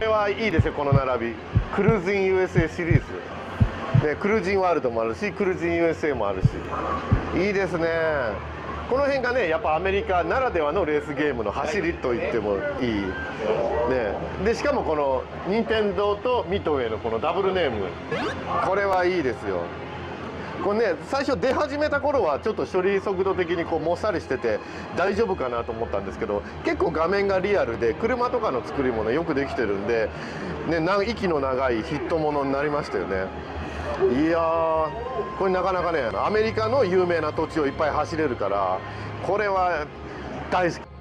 これはいいですよこの並び。クルーズイン USA シリーズ、で、クルージンワールドもあるしクルージン USA もあるし。いいですね。この辺がねやっぱアメリカならではのレースゲームの走りと言ってもいい、ね、でしかもこの任天堂とミッドウェイのこのダブルネーム。これはいいですよ。これね最初出始めた頃はちょっと処理速度的にこうもっさりしてて大丈夫かなと思ったんですけど結構画面がリアルで車とかの作り物よくできてるんで、ね、な息の長いヒットものになりましたよね。いやーこれなかなかねアメリカの有名な土地をいっぱい走れるからこれは大好き。